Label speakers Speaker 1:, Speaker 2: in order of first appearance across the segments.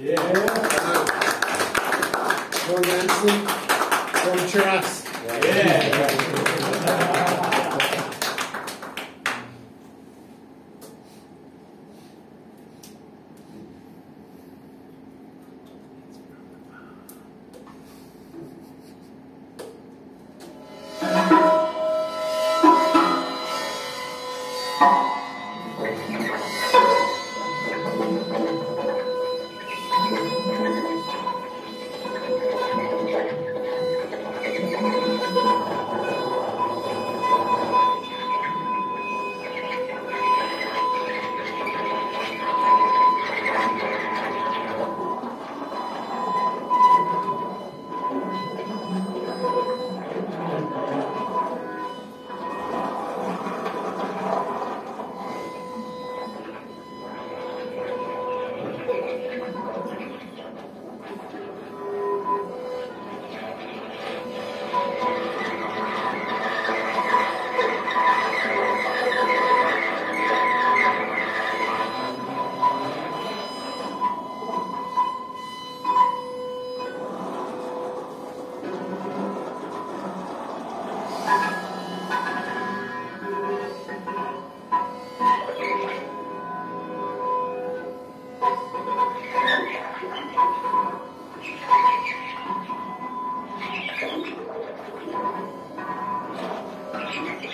Speaker 1: Yeah.
Speaker 2: From Nancy, from Chiras.
Speaker 1: Yeah.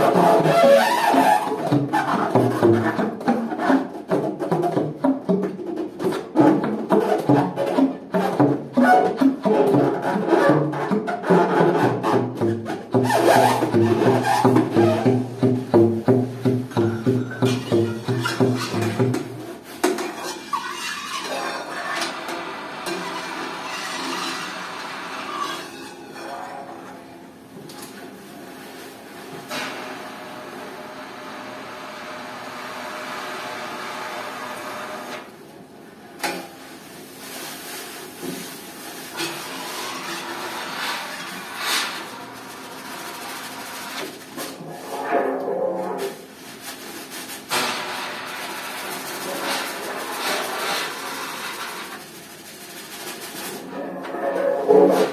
Speaker 3: Thank
Speaker 4: Lord.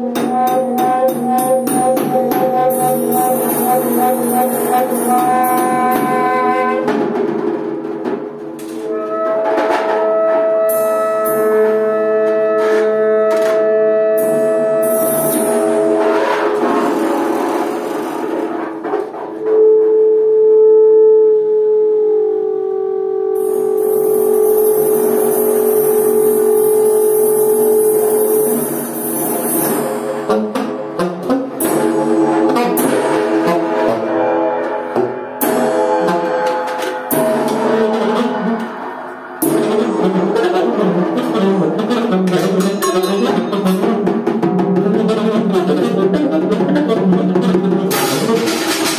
Speaker 5: Thank
Speaker 4: you.